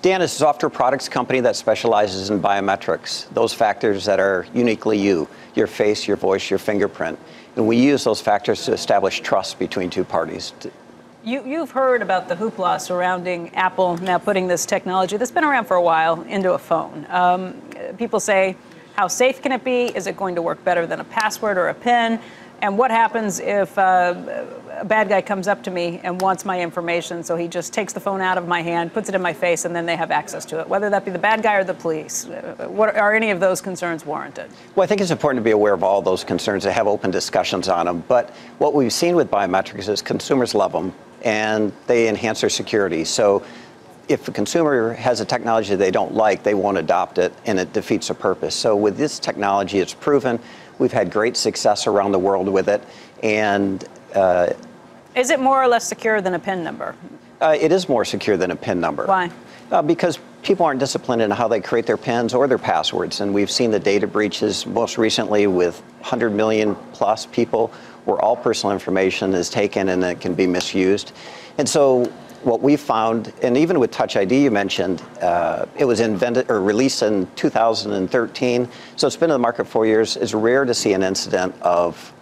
Daon is a software products company that specializes in biometrics, those factors that are uniquely you, your face, your voice, your fingerprint. And we use those factors to establish trust between two parties. You, you've heard about the hoopla surrounding Apple now putting this technology that's been around for a while into a phone. Um, people say, how safe can it be? Is it going to work better than a password or a PIN? And what happens if uh, a bad guy comes up to me and wants my information? So he just takes the phone out of my hand, puts it in my face, and then they have access to it, whether that be the bad guy or the police. Uh, what are any of those concerns warranted? Well, I think it's important to be aware of all those concerns and have open discussions on them. But what we've seen with biometrics is consumers love them and they enhance their security. So if a consumer has a technology they don't like, they won't adopt it, and it defeats the purpose. So with this technology, it's proven. We've had great success around the world with it, and uh, is it more or less secure than a PIN number? Uh, it is more secure than a PIN number. Why? Uh, because people aren't disciplined in how they create their PINs or their passwords, and we've seen the data breaches most recently with 100 million plus people, where all personal information is taken and it can be misused. And so what we found, and even with Touch ID you mentioned, uh, it was invented or released in 2013, so it's been in the market for four years. It's rare to see an incident of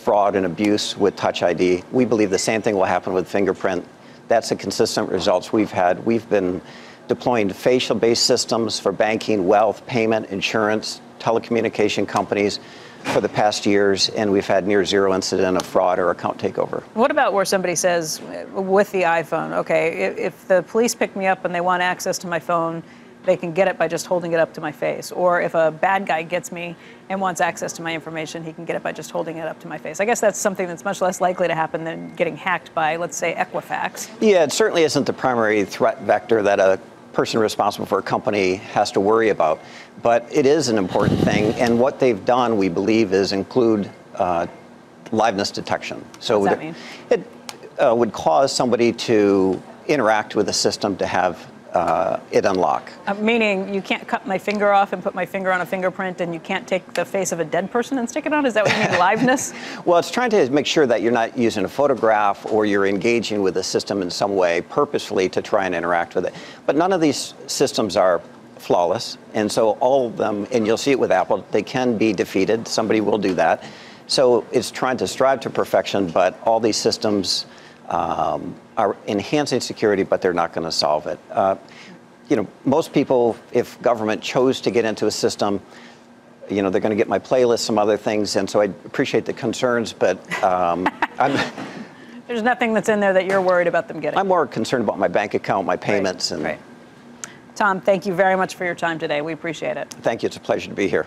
fraud and abuse with Touch ID. We believe the same thing will happen with fingerprint. That's the consistent results we've had. We've been deploying facial-based systems for banking, wealth, payment, insurance, telecommunication companies for the past years, and we've had near zero incident of fraud or account takeover. What about where somebody says with the iPhone, okay, if the police pick me up and they want access to my phone, they can get it by just holding it up to my face. Or if a bad guy gets me and wants access to my information, he can get it by just holding it up to my face. I guess that's something that's much less likely to happen than getting hacked by, let's say, Equifax. Yeah, it certainly isn't the primary threat vector that a person responsible for a company has to worry about. But it is an important thing, and what they've done, we believe, is include uh, liveness detection. So that mean? It uh, would cause somebody to interact with the system to have uh, it unlock. Uh, meaning you can't cut my finger off and put my finger on a fingerprint and you can't take the face of a dead person and stick it on? Is that what you mean, liveness? well, it's trying to make sure that you're not using a photograph or you're engaging with the system in some way purposefully to try and interact with it. But none of these systems are flawless. And so all of them, and you'll see it with Apple, they can be defeated. Somebody will do that. So it's trying to strive to perfection, but all these systems um, are enhancing security, but they're not going to solve it. Uh, you know, most people, if government chose to get into a system, you know, they're going to get my playlist, some other things, and so I appreciate the concerns, but um, I'm. There's nothing that's in there that you're worried about them getting. I'm more concerned about my bank account, my payments, right, and. Right. Tom, thank you very much for your time today. We appreciate it. Thank you. It's a pleasure to be here.